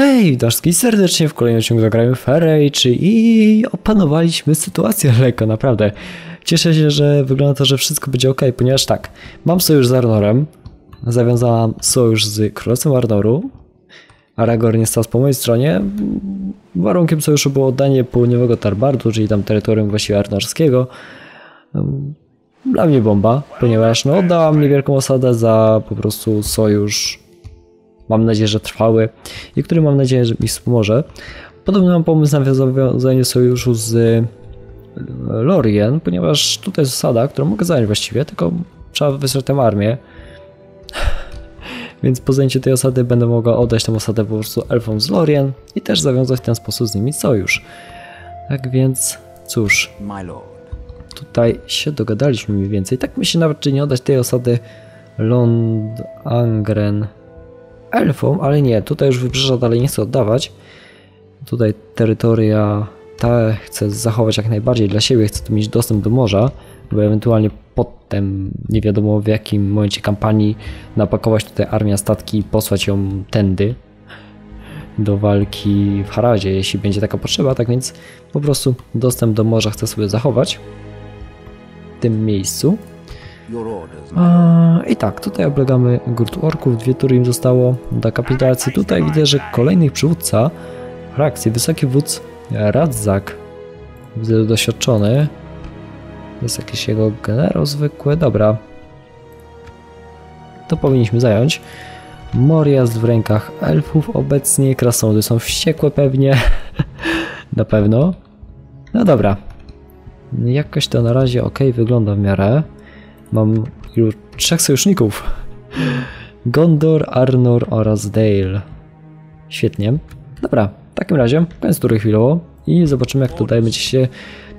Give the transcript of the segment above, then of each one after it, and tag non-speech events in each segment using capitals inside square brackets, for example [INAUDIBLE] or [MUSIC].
Hej, Daszki, serdecznie w kolejnym odcinku zagrajmy Ferrage i opanowaliśmy sytuację [LAUGHS] lekko, naprawdę. Cieszę się, że wygląda to, że wszystko będzie ok, ponieważ tak, mam sojusz z Arnorem, zawiązałam sojusz z Królestwem Arnoru, Aragorn jest teraz po mojej stronie. Warunkiem sojuszu było oddanie południowego Tarbardu, czyli tam terytorium właściwie arnorskiego. Dla mnie bomba, ponieważ no, oddałam niewielką osadę za po prostu sojusz mam nadzieję, że trwały i który mam nadzieję, że mi wspomoże. Podobnie mam pomysł na nawiązanie sojuszu z e, Lorien, ponieważ tutaj jest zasada, którą mogę zająć właściwie, tylko trzeba wysłać tę armię. [LAUGHS] Więc po zajęciu tej osady będę mogła oddać tę osadę po prostu elfom z Lorien i też zawiązać w ten sposób z nimi sojusz. Tak więc, cóż, tutaj się dogadaliśmy mniej więcej. Tak myślę nawet, czy nie oddać tej osady Lond Angren elfom, ale nie, tutaj już wybrzeża dalej nie chcę oddawać. Tutaj terytoria te chcę zachować jak najbardziej dla siebie, chcę tu mieć dostęp do morza, by ewentualnie potem, nie wiadomo w jakim momencie kampanii, napakować tutaj armię statki i posłać ją tędy do walki w Haradzie, jeśli będzie taka potrzeba, tak więc po prostu dostęp do morza chcę sobie zachować w tym miejscu. I tak, tutaj oblegamy gurt orków, dwie tury im zostało do kapitulacji. Tutaj widzę, że kolejny przywódca frakcji, wysoki wódz Radzak, widzę doświadczony. Jest jakiś jego generał zwykły, dobra. To powinniśmy zająć. Moriast w rękach elfów obecnie, krasnoludy są wściekłe pewnie, [LAUGHS] na pewno. No dobra, jakoś to na razie ok wygląda w miarę. Mam już trzech sojuszników. Gondor, Arnor oraz Dale. Świetnie. Dobra, w takim razie koniec tury chwilowo i zobaczymy jak tutaj będzie się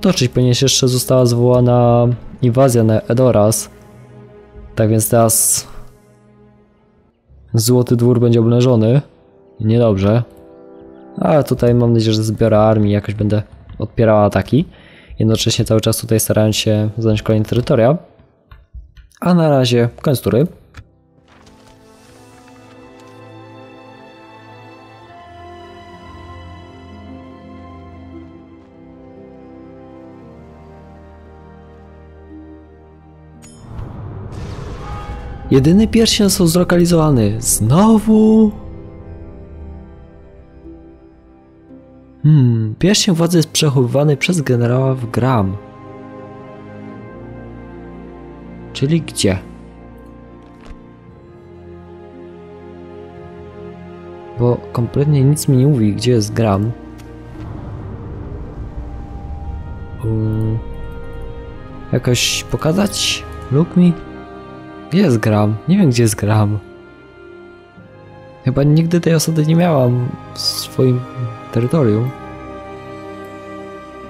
toczyć, ponieważ jeszcze została zwołana inwazja na Edoras. Tak więc teraz Złoty Dwór będzie oblężony. Niedobrze. Ale tutaj mam nadzieję, że zbiorę armii jakoś będę odpierała ataki. Jednocześnie cały czas tutaj starając się zająć kolejne terytoria. A na razie koniec. Jedyny pierścień został zlokalizowany. Znowu? Hmm, pierścień władzy jest przechowywany przez generała w Gram. Czyli gdzie? Bo kompletnie nic mi nie mówi, gdzie jest gram. Um, jakoś pokazać? Lub mi? Gdzie jest gram? Nie wiem, gdzie jest gram. Chyba nigdy tej osoby nie miałam w swoim terytorium.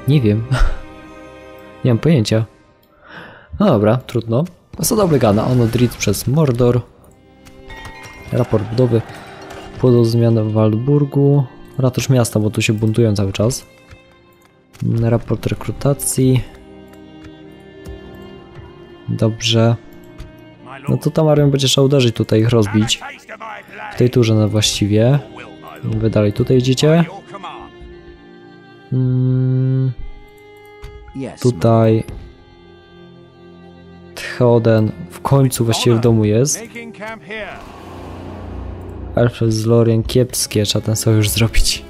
Nie wiem. [LAUGHS] nie mam pojęcia. No dobra, trudno. Osada oblegana, ono Drit przez Mordor. Raport budowy. Płodą zmiany w Waldburgu. Ratusz miasta, bo tu się buntują cały czas. Raport rekrutacji. Dobrze. No to tam będzie trzeba uderzyć tutaj, ich rozbić. W tej turze na właściwie. Wy dalej tutaj idziecie. Hmm. Tutaj Theoden w końcu właściwie w domu jest. Alfred z Lorien kiepskie, trzeba ten sojusz zrobić.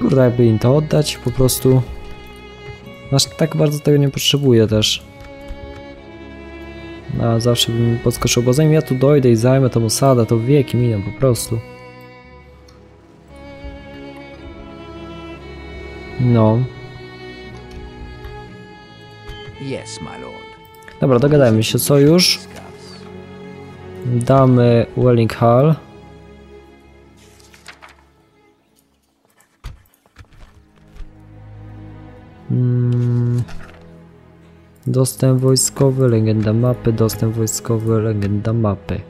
Kurde, jakby im to oddać po prostu. Aż tak bardzo tego nie potrzebuję też. A zawsze bym podskoczył, bo zanim ja tu dojdę i zajmę tą osadę, to wieki miną po prostu. No. Yes, my lord. Dobra, dogadajmy się, sojusz. Damy Welling Hall. Hmm. Dostęp wojskowy, legenda mapy, dostęp wojskowy, legenda mapy.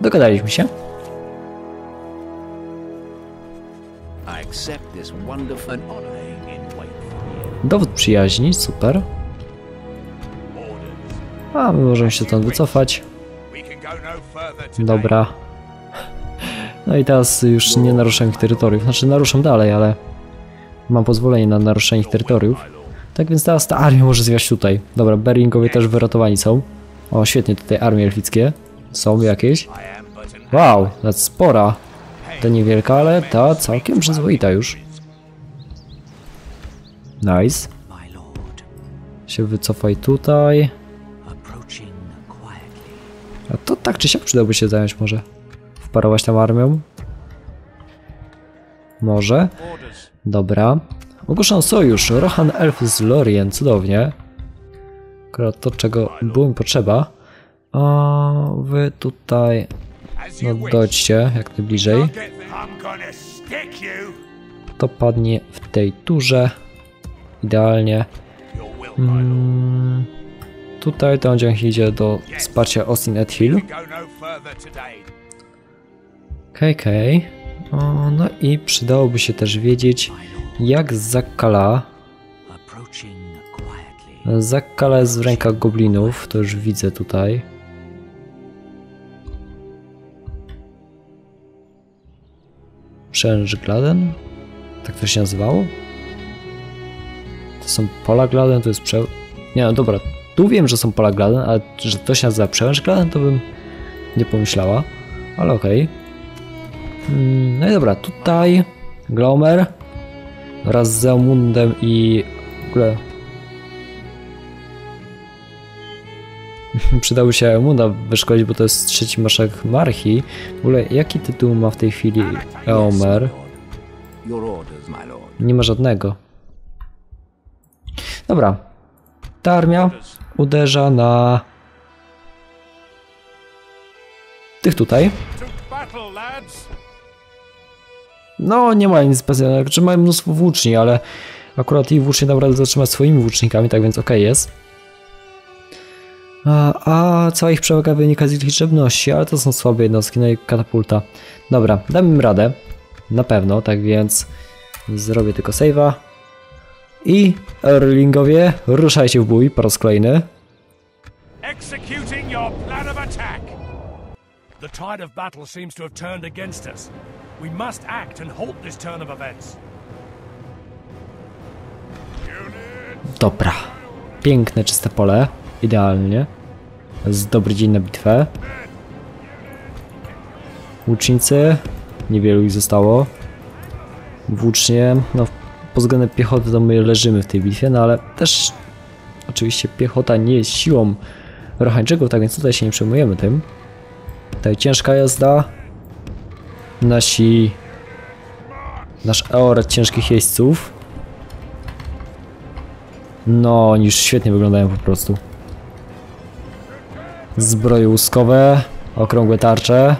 Dogadaliśmy się. Dowód przyjaźni, super. A my możemy się stąd wycofać. Dobra. No i teraz już nie naruszam ich terytoriów. Znaczy naruszam dalej, ale mam pozwolenie na naruszenie ich terytoriów. Tak więc teraz ta armia może zwiać tutaj. Dobra, Beringowie też wyratowani są. O, świetnie, tutaj armie elfickie. Są jakieś. Wow, to spora. Ta niewielka, ale ta całkiem przyzwoita już. Nice. Się wycofaj tutaj. A to tak czy siak przydałby się zająć może. Wparować tam armią. Może. Dobra. Ogłoszono sojusz. Rohan Elf z Lorien. Cudownie. Akurat to, czego było mi potrzeba. A wy tutaj... No dojdźcie jak najbliżej. To padnie w tej turze. Idealnie. Mm, tutaj to oddział idzie do wsparcia Austin at Hill. KK. O, no i przydałoby się też wiedzieć, jak Zakala. Zakala jest w rękach goblinów, to już widzę tutaj. Przełęcz Gladen? Tak to się nazywało? To są pola Gladen, to jest prze... Nie no dobra, tu wiem, że są pola Gladen, ale że to się nazywa przełęcz Gladen, to bym nie pomyślała. Ale okej. Okay. No i dobra, tutaj Glomer wraz z Zeomundem i w ogóle [LAUGHS] przydały się Eomunda wyszkolić, bo to jest trzeci marszałek Marchi. W ogóle jaki tytuł ma w tej chwili Eomer? Nie ma żadnego. Dobra. Ta armia uderza na tych tutaj. No, nie ma nic specjalnego, znaczy mają mnóstwo włóczni, ale akurat ich włócznie naprawdę zatrzymać swoimi włócznikami, tak więc okay jest. A, a cała ich przewaga wynika z ich liczebności, ale to są słabe jednostki, no i katapulta. Dobra, dam im radę, na pewno, tak więc zrobię tylko save'a. I Erlingowie, ruszajcie w bój po raz kolejny. Executing your plan of attack. The tide of battle seems to have turned against us. We must act and halt this turn of events. Dobra. Piękne, czyste pole. Idealnie. Z dobry dzień na bitwę. Łucznicy. Niewielu ich zostało. Włócznie. No, pod względem piechoty to my leżymy w tej bitwie, no ale też oczywiście piechota nie jest siłą Rochańczyków, tak więc tutaj się nie przejmujemy tym. Tutaj ciężka jazda. Nasi... Nasz eoret ciężkich jeźdźców. No, oni już świetnie wyglądają po prostu. Zbroje łuskowe, okrągłe tarcze.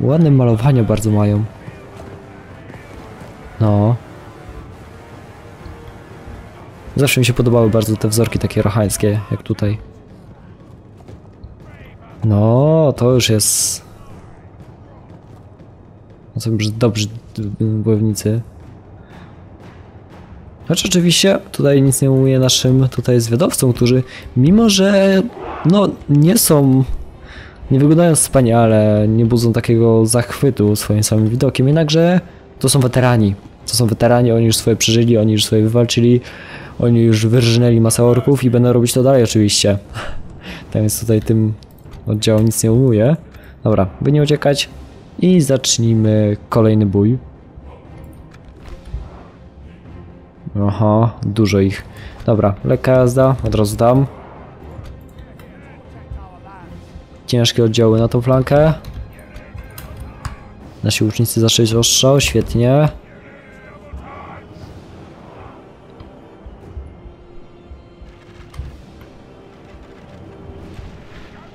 Ładne malowanie bardzo mają. No. Zawsze mi się podobały bardzo te wzorki takie rochańskie, jak tutaj. No, to już jest... No to już dobrzy bojownicy. Znaczy oczywiście tutaj nic nie mówię naszym tutaj zwiadowcom, którzy mimo, że no nie są, nie wyglądają wspaniale, nie budzą takiego zachwytu swoim samym widokiem, jednakże to są weterani. To są weterani, oni już swoje przeżyli, oni już swoje wywalczyli, oni już wyrżnęli masę orków i będą robić to dalej oczywiście. [LAUGHS] Tak więc tutaj tym oddziałom nic nie umuje. Dobra, by nie uciekać i zacznijmy kolejny bój. Aha, dużo ich. Dobra, lekka jazda, od razu dam. Ciężkie oddziały na tą flankę. Nasi łucznicy zaczęli ostrzał, świetnie.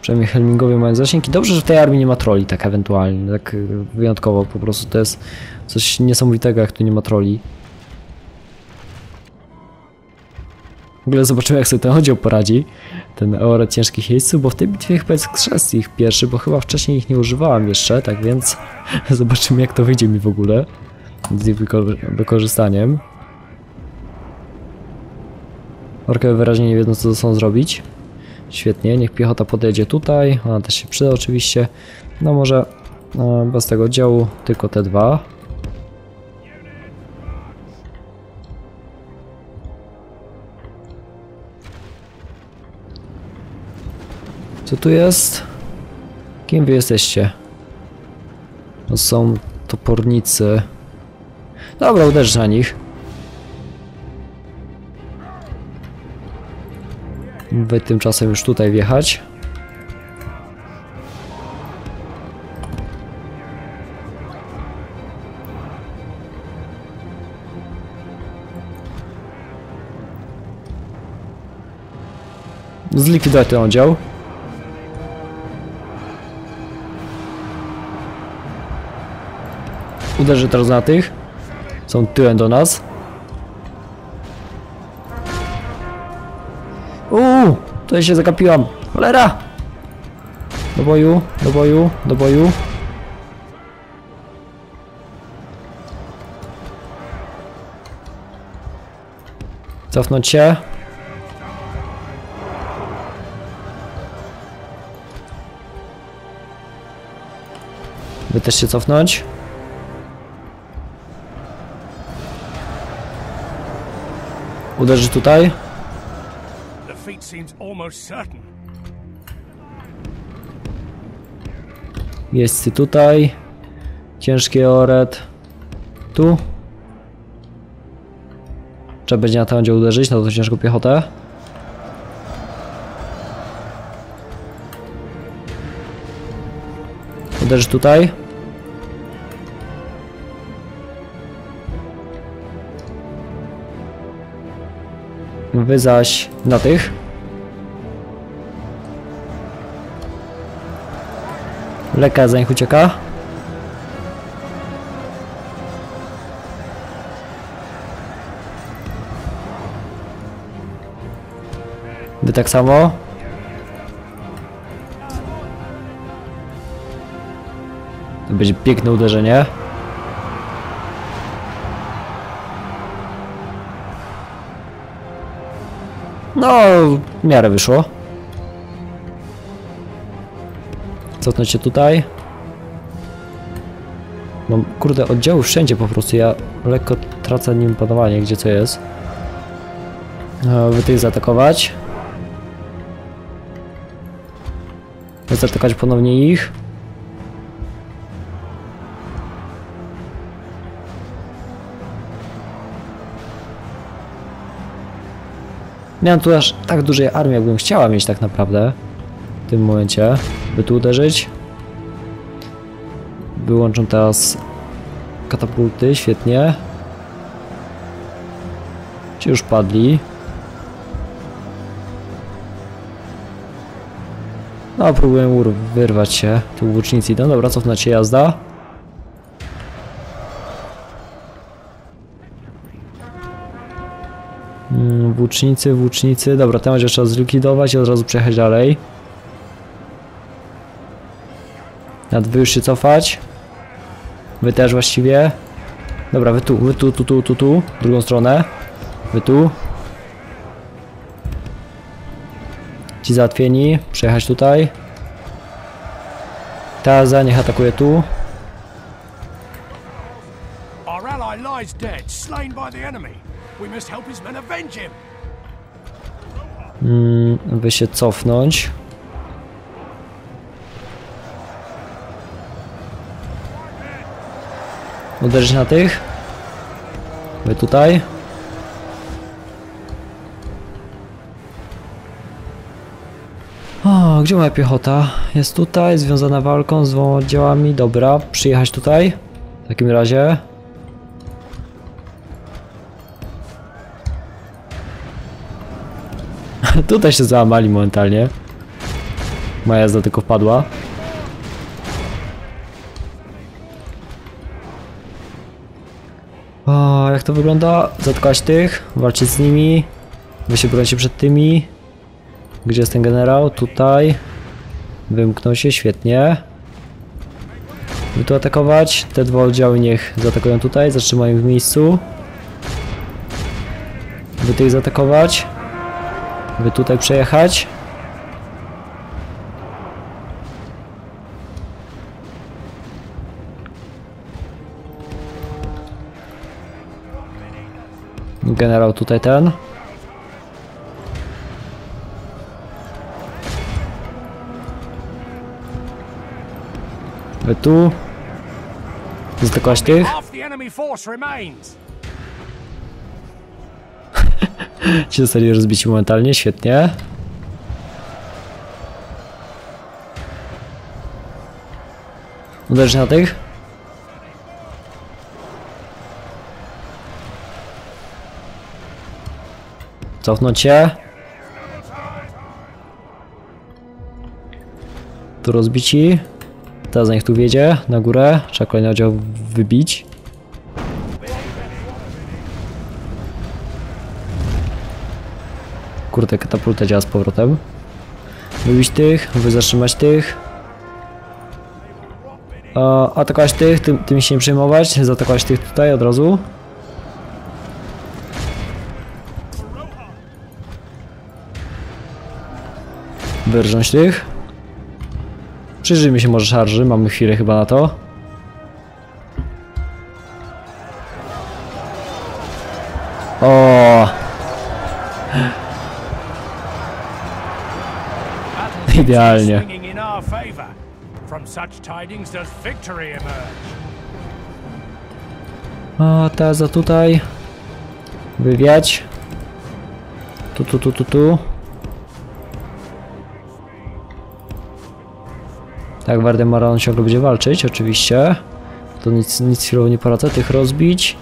Przynajmniej Helmingowie mają zasięgi. Dobrze, że w tej armii nie ma troli, tak ewentualnie, tak wyjątkowo po prostu. To jest coś niesamowitego, jak tu nie ma troli. W ogóle zobaczymy jak sobie ten oddział poradzi. Ten eoret ciężkich jeźdźców, bo w tej bitwie chyba jest chrzest ich pierwszy, bo chyba wcześniej ich nie używałam jeszcze, tak więc [LAUGHS] zobaczymy jak to wyjdzie mi w ogóle z ich wykorzystaniem. Orkowie wyraźnie nie wiedzą co to są zrobić. Świetnie, niech piechota podejdzie tutaj. Ona też się przyda oczywiście. No może e, bez tego działu tylko te dwa. Co tu jest? Kim wy jesteście? To są topornicy. Dobra, uderz na nich. Wy tymczasem już tutaj wjechać. Zlikwidować ten oddział. Uderzy teraz na tych. Są tyłem do nas. Uuu, tutaj się zagapiłam. Cholera! Do boju, do boju, do boju. Cofnąć się. Wy też się cofnąć. Uderzy tutaj. Seems almost certain. Tutaj. Ciężki oret. Tu. Trzeba będzie na ten oddział uderzyć, na tą ciężką piechotę. Uderzysz tutaj. Wy zaś na tych. Lekka za nich ucieka. Wy tak samo. To będzie piękne uderzenie. No, w miarę wyszło. Cofnąć się tutaj. Mam, kurde, oddziału wszędzie po prostu, ja lekko tracę nim panowanie, gdzie co jest. E, Wy tych zaatakować. Zaatakować ponownie ich. Miałem tu aż tak dużej armii, jakbym chciała mieć tak naprawdę. W tym momencie. By tu uderzyć. Wyłączą teraz katapulty, świetnie. Ci już padli. No, próbuję wyrwać się. Tu łucznicy idą. Dobra, cofnąć się jazda. Mm, Włócznicy, włócznicy. Dobra, ten będzie trzeba zlikwidować i od razu przejechać dalej. Nad wy już się cofać. Wy też właściwie. Dobra, wy tu, wy tu, tu, tu, tu, tu. W drugą stronę. Wy tu. Ci załatwieni. Przejechać tutaj. Taza niech atakuje tu. Our ally lies dead, slain by the enemy. We must help his men avenge him. Mm, wy się cofnąć. Uderzyć na tych. Wy tutaj. O, gdzie moja piechota? Jest tutaj, związana walką z dwoma oddziałami. Dobra, przyjechać tutaj. W takim razie. [LAUGHS] Tutaj się załamali momentalnie. Moja jazda tylko wpadła. O, jak to wygląda? Zatkać tych, walczyć z nimi. Wy się brońcie przed tymi. Gdzie jest ten generał? Tutaj. Wymknął się, świetnie. Wy tu atakować. Te dwa oddziały niech zaatakują tutaj, zatrzymają w miejscu. Wy tych zaatakować. Wy tutaj przejechać. Generał tutaj ten. Wy tu. Zdokłaś tych? [LAUGHS] Ci zostali rozbici momentalnie, świetnie. Uderz na tych. Cofnąć się. Tu rozbici. Teraz niech tu wiedzie na górę. Trzeba kolejny oddział wybić. Kurde, katapulta działa z powrotem. Wybić tych, wy zatrzymać tych. Atakować tych, tym, tym się nie przejmować, zaatakować tych tutaj od razu. Wyrżnąć tych. Przyjrzyjmy się może szarży, mamy chwilę chyba na to. O, Idealnie. A ta za tutaj. Wywiać. Tu, tu, tu, tu, tu. Tak, Wardemara on ciągle będzie walczyć, oczywiście. To nic, nic chwilowo nie poradzę. Tych rozbić.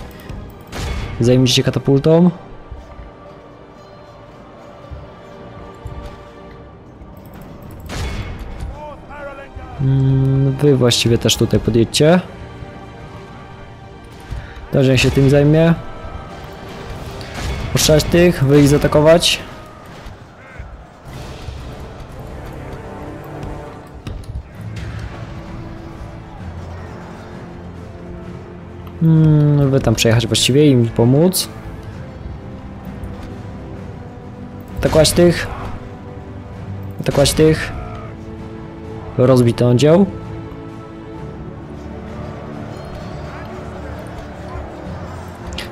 Zajmijcie się katapultą. Mm, Wy właściwie też tutaj podjedźcie. Dobrze, jak się tym zajmie. Postrzelać tych, wy ich zaatakować. Wy tam przejechać właściwie i im pomóc. Atakować tych. Atakować tych. Rozbić ten oddział.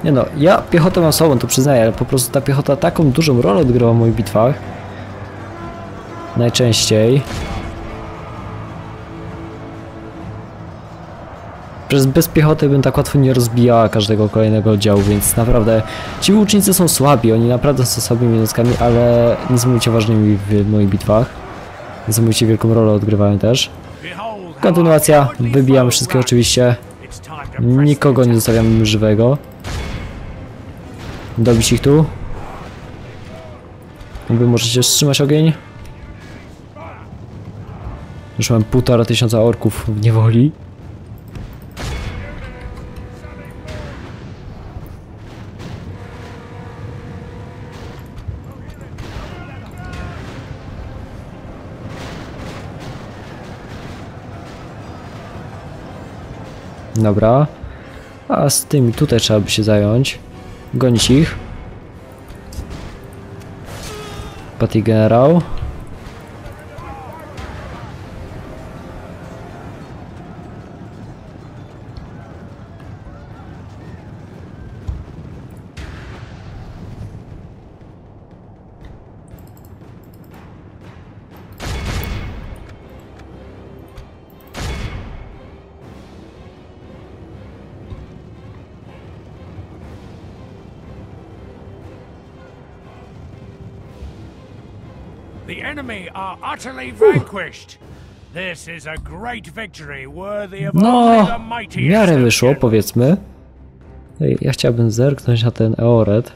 Nie no, ja piechotę mam sobą, to przyznaję, ale po prostu ta piechota taką dużą rolę odgrywa w moich bitwach. Najczęściej. Przez bez piechoty bym tak łatwo nie rozbijała każdego kolejnego oddziału, więc naprawdę ci łucznicy są słabi, oni naprawdę są słabymi jednostkami, ale niesamowicie ważnymi w moich bitwach. Niesamowicie wielką rolę odgrywają też. Kontynuacja, wybijamy wszystkie oczywiście. Nikogo nie zostawiamy żywego. Dobić ich tu. Wy możecie wstrzymać ogień. Już mam półtora tysiąca orków w niewoli. Dobra. A z tymi tutaj trzeba by się zająć. Gonić ich. Patty generał. The enemy are utterly vanquished. This is a great victory worthy of No, w miarę wyszło, powiedzmy. Ja chciałbym zerknąć na ten Eored.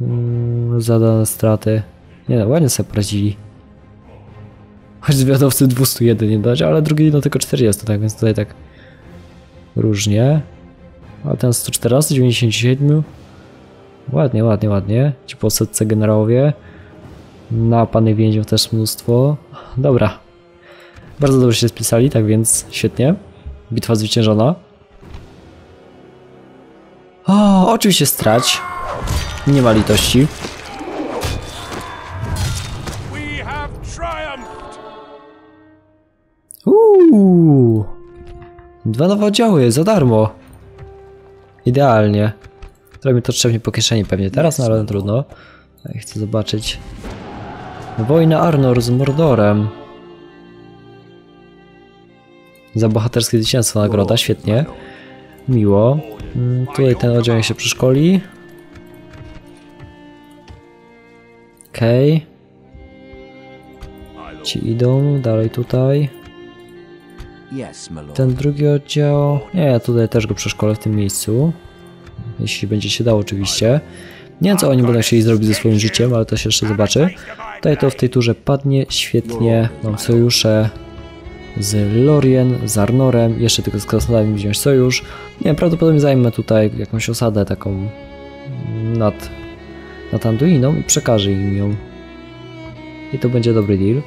Mm, zadane straty. Nie no, ładnie sobie poradzili. Choć zwiadowcy 201 nie dać, ale drugi no tylko 40, tak więc tutaj tak różnie. A ten 114, 97. Ładnie, ładnie, ładnie. Ci po setce generałowie. Na pany więźniów też mnóstwo. Dobra. Bardzo dobrze się spisali, tak więc świetnie. Bitwa zwyciężona. O, oczywiście strać. Nie ma litości. Uuu. Dwa nowe oddziały, za darmo. Idealnie. Trochę mi to trzepnie po kieszeni pewnie teraz, no ale trudno. Ja Chcę zobaczyć. Wojna Arnor z Mordorem. Za bohaterskie zwycięstwo nagroda, świetnie. Miło. Mm, Tutaj ten oddział się przeszkoli. Okej. Ci idą dalej tutaj. Ten drugi oddział. Nie, ja tutaj też go przeszkolę w tym miejscu. Jeśli będzie się dało, oczywiście. Nie wiem, co oni będą chcieli zrobić ze swoim życiem, ale to się jeszcze zobaczy. Tutaj to w tej turze padnie. Świetnie. Mam sojusze z Lorien, z Arnorem. Jeszcze tylko z Krasnodami wziąć sojusz. Nie wiem, prawdopodobnie zajmę tutaj jakąś osadę taką nad, nad Anduiną i przekażę im ją. I to będzie dobry deal.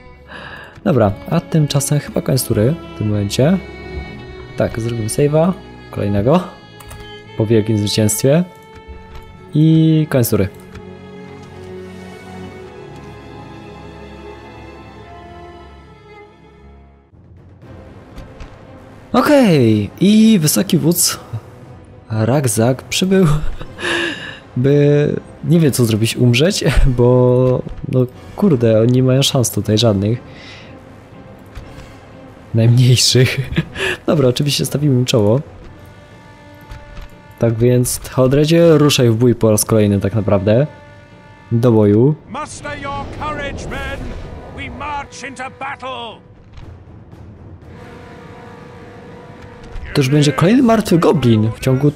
[LAUGHS] Dobra, a tymczasem chyba koniec tury w tym momencie. Tak, zrobimy save'a kolejnego po wielkim zwycięstwie i koniec tury. Okej, i wysoki wódz Ragzak przybył, [LAUGHS] by nie wie co zrobić, umrzeć, [LAUGHS] bo no kurde, oni nie mają szans tutaj żadnych. Najmniejszych. [LAUGHS] Dobra, oczywiście stawimy im czoło. Tak więc, Hodredzie, ruszaj w bój po raz kolejny tak naprawdę. Do boju. To już będzie kolejny martwy goblin w ciągu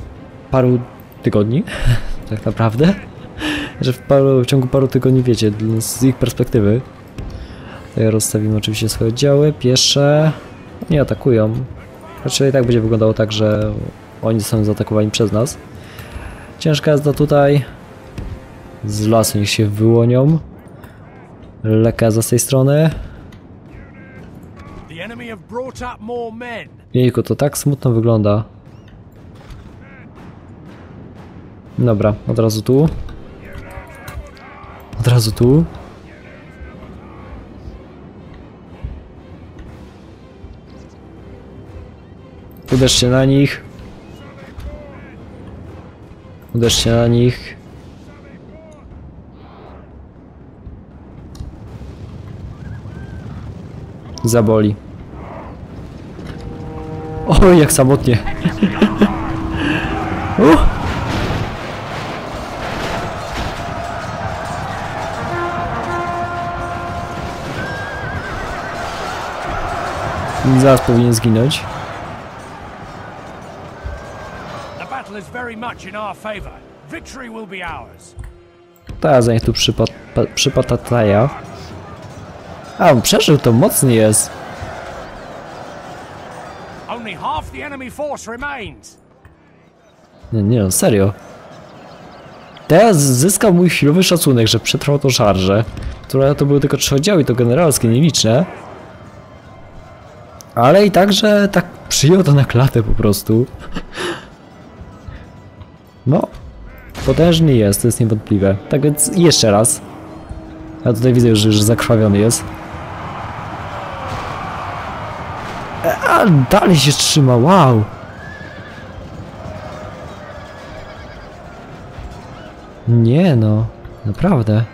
paru tygodni. [LAUGHS] tak naprawdę. Że w, paru, w ciągu paru tygodni, wiecie, z ich perspektywy. Tutaj rozstawimy oczywiście swoje oddziały. Piesze nie atakują. Raczej i tak będzie wyglądało tak, że oni są zaatakowani przez nas. Ciężka jazda tutaj. Z lasu niech się wyłonią. Leka z tej strony. Jejku, to tak smutno wygląda. Dobra, od razu tu. Od razu tu. Uderzcie na nich. Uderzcie na nich. Zaboli. Oj, jak samotnie. [LAUGHS] uh. Zaraz powinien zginąć. Ours. Teraz niech tu przypat, pa, przypatataja. A, on przeżył, to mocny jest. Only half the enemy force remains. Nie, nie no, serio. Teraz zyskał mój chwilowy szacunek, że przetrwał to szarże. Które to były tylko trzy oddziały, to generalskie, nieliczne. Ale i tak, że tak przyjął to na klatę po prostu. Potężny jest, to jest niewątpliwe. Tak więc jeszcze raz. Ja tutaj widzę już, że zakrwawiony jest. E, A, dalej się trzyma, wow! Nie no, naprawdę.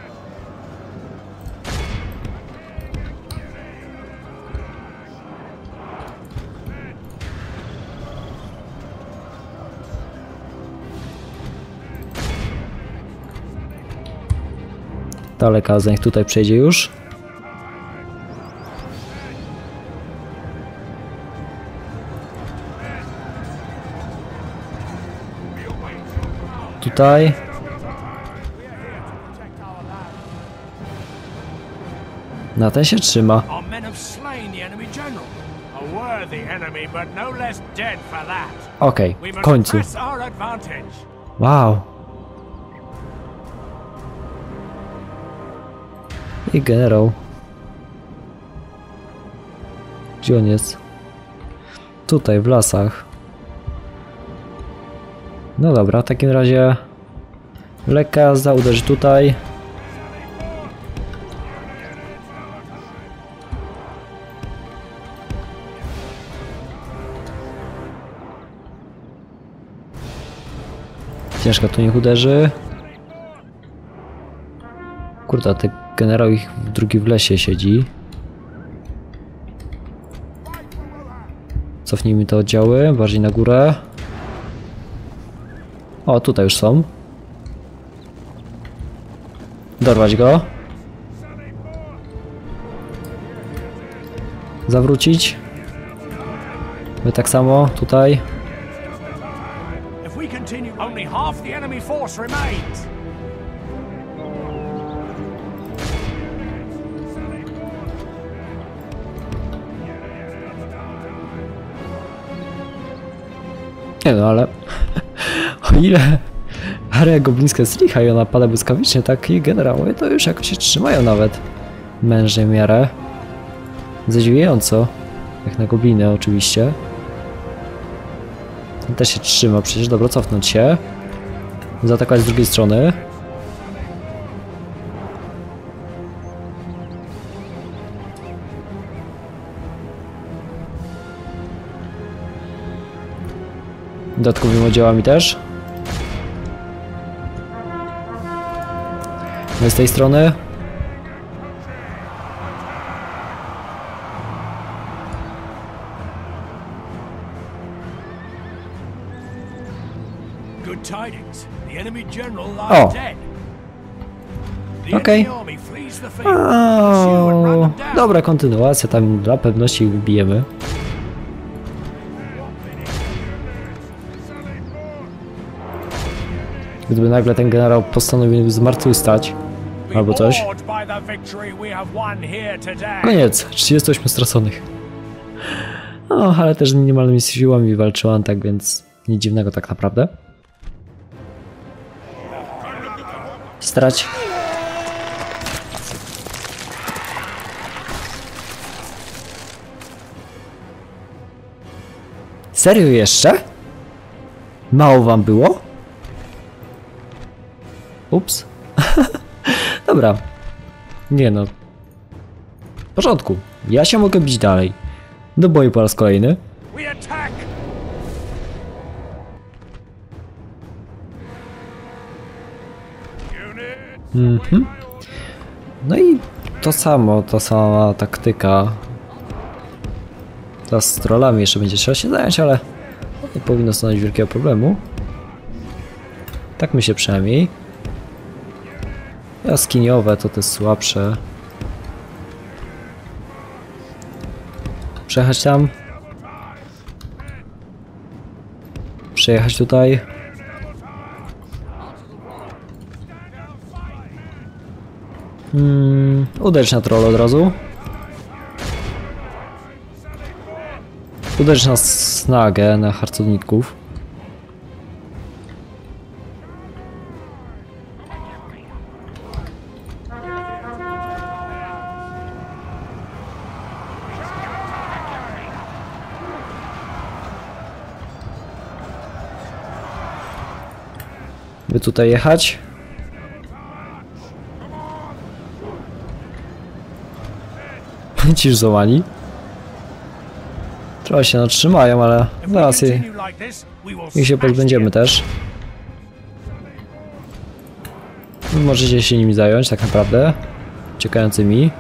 Daleka, niech tutaj przejdzie już. Tutaj. Na ten się trzyma. Our men have slain the I generał. Gdzie on jest? Tutaj, w lasach. No dobra, w takim razie lekka jazda, uderzy tutaj. Ciężko tu niech uderzy. Kurde, a ten generał ich drugi w lesie siedzi. Cofnijmy te oddziały, bardziej na górę. O, tutaj już są. Dorwać go. Zawrócić. My tak samo, tutaj. If we continue, only half the enemy force remains. Nie no, ale [LAUGHS] o ile area goblińska jest licha i ona pada błyskawicznie, tak i generały to już jakoś się trzymają nawet mężnie w miarę. Zadziwiająco, jak na gobliny oczywiście. Ten też się trzyma, przecież dobra, cofnąć się. Zaatakować z drugiej strony. Dodatkowymi oddziałami też. No i z tej strony. Okay. O, them down. dobra kontynuacja, tam dla pewności ich Gdyby nagle ten generał postanowił zmartwychwstać, albo coś. Koniec, 38 straconych. No, ale też z minimalnymi siłami walczyłam, tak więc nic dziwnego tak naprawdę. Strać. Serio jeszcze? Mało wam było? Ups. [LAUGHS] Dobra. Nie no, w porządku. Ja się mogę bić dalej. Do boju po raz kolejny. Unit. No i to samo, ta sama taktyka. Teraz z trollami jeszcze będzie trzeba się zająć, ale nie powinno stanowić wielkiego problemu. Tak myślę przynajmniej. Jaskiniowe to te słabsze. Przejechać tam. Przejechać tutaj. Hmm, uderz na troll od razu. Uderz na snagę, na harcowników. By tutaj jechać. Ci już złamani. Trochę się natrzymają, ale zaraz je, ich się pozbędziemy też. Możecie się nimi zająć tak naprawdę. Uciekającymi.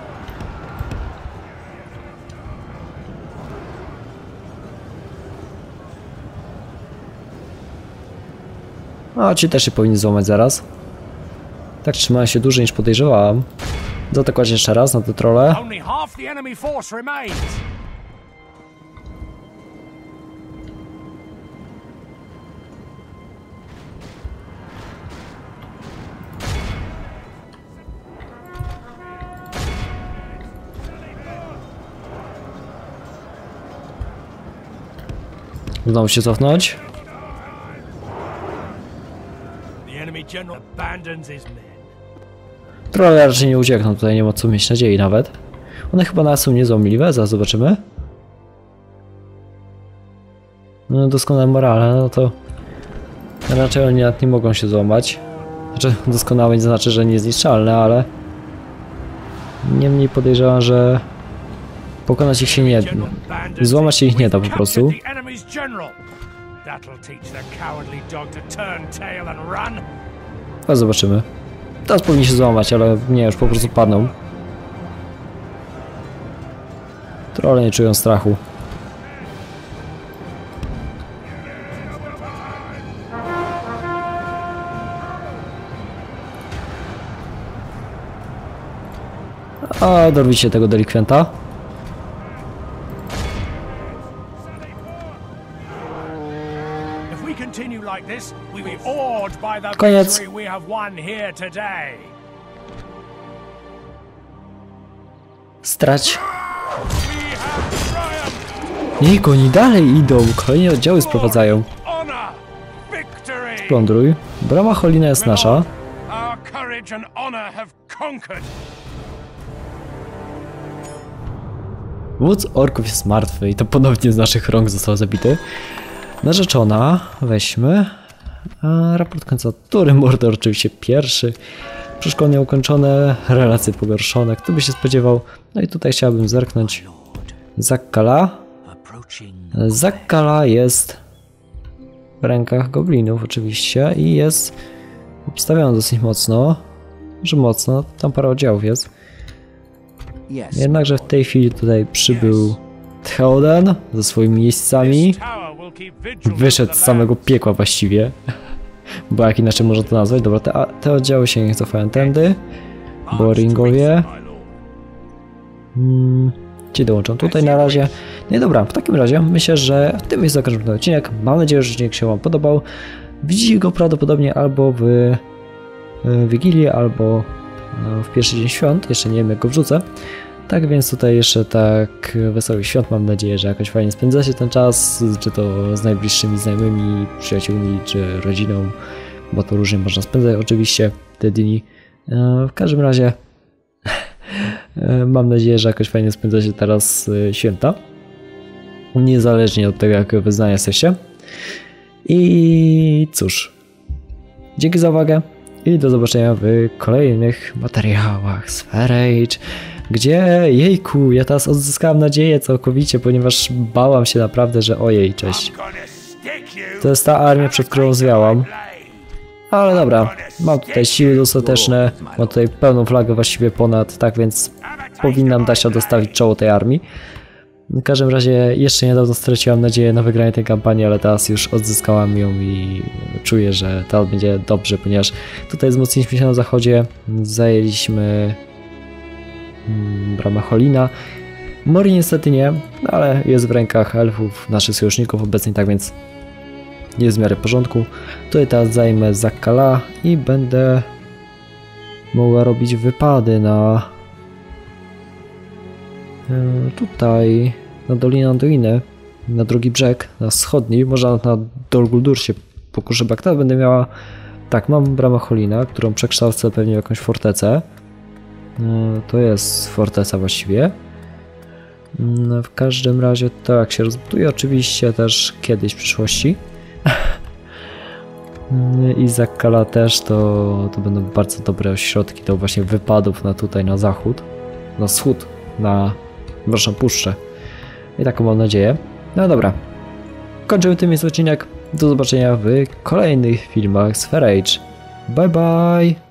A ci też się powinni złamać zaraz. Tak trzymają się dłużej niż podejrzewałam. Zaatakować jeszcze raz na te trole. Znowu się cofnąć. General abandons his men. Trolle raczej nie uciekną, tutaj nie ma co mieć nadziei nawet. One chyba nas są niezłomliwe, zaraz zobaczymy. No doskonałe morale, no to raczej oni nawet nie mogą się złamać. Znaczy doskonałe nie znaczy, że niezniszczalne, ale niemniej podejrzewam, że pokonać ich się nie abandons Złamać się ich nie da po prostu. That'll teach the cowardly dog to turn tail and run. Zobaczymy. Teraz powinien się złamać, ale nie, już po prostu padną. Trolle nie czują strachu. A, dorwicie tego delikwenta. Koniec. Strać. Jejku, oni dalej idą. Kolejne oddziały sprowadzają. Honor! Victory! Plądruj. Brama Holina jest nasza. Wódz orków jest martwy i to ponownie z naszych rąk został zabity. Narzeczona, weźmy. A, raport końcatury, Mordor oczywiście pierwszy. Przeszkolenie ukończone, relacje pogorszone, kto by się spodziewał. No i tutaj chciałbym zerknąć. Zakkala. Zakkala jest w rękach goblinów oczywiście i jest obstawiony dosyć mocno. Że mocno, tam parę oddziałów jest. Jednakże w tej chwili tutaj przybył Theoden ze swoimi miejscami. Wyszedł z samego piekła właściwie. [LAUGHS] Bo jak inaczej można to nazwać? Dobra, te, te oddziały się nie cofają tędy. Boringowie. Hmm, ci dołączą tutaj na razie. No i dobra, w takim razie myślę, że w tym jest zakończony ten odcinek. Mam nadzieję, że odcinek się Wam podobał. Widzicie go prawdopodobnie albo w e, Wigilię, albo e, w pierwszy dzień świąt. Jeszcze nie wiem, jak go wrzucę. Tak więc tutaj jeszcze tak wesołych świąt. Mam nadzieję, że jakoś fajnie spędzacie ten czas, czy to z najbliższymi znajomymi, przyjaciółmi, czy rodziną, bo to różnie można spędzać oczywiście te dni. E, W każdym razie [LAUGHS] mam nadzieję, że jakoś fajnie spędzacie teraz e, święta. Niezależnie od tego, jakiego wyznania jesteście. I cóż, dzięki za uwagę i do zobaczenia w kolejnych materiałach z Age, gdzie, jejku, ja teraz odzyskałem nadzieję całkowicie, ponieważ bałam się naprawdę, że ojej, cześć. To jest ta armia, przed którą zwiałam. Ale dobra, mam tutaj siły dostateczne, mam tutaj pełną flagę właściwie ponad, tak więc powinnam dać się dostawić czoło tej armii. W każdym razie jeszcze niedawno straciłam nadzieję na wygranie tej kampanii, ale teraz już odzyskałam ją i czuję, że teraz będzie dobrze, ponieważ tutaj wzmocniliśmy się na zachodzie, zajęliśmy mm, bramę Holina. Mori niestety nie, ale jest w rękach elfów, naszych sojuszników obecnie, tak więc jest w miarę porządku. Tutaj teraz zajmę Zakala i będę mogła robić wypady na e, tutaj na Dolinę Anduiny, na drugi brzeg, na wschodni, może na Dol Guldur się pokuszę, bo będę miała tak, mam bramę Holina, którą przekształcę pewnie w jakąś fortecę. E, To jest forteca właściwie. Mm, W każdym razie to jak się rozbuduje, oczywiście też kiedyś w przyszłości. [LAUGHS] I Zakala też to, to będą bardzo dobre ośrodki do właśnie wypadów na tutaj na zachód, na wschód, na Mroczną Puszczę. I taką mam nadzieję. No dobra. Kończymy tym jest odcinek. Do zobaczenia w kolejnych filmach z Fair Age. Bye bye!